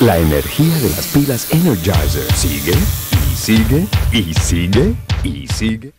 La energía de las pilas Energizer sigue y sigue y sigue y sigue.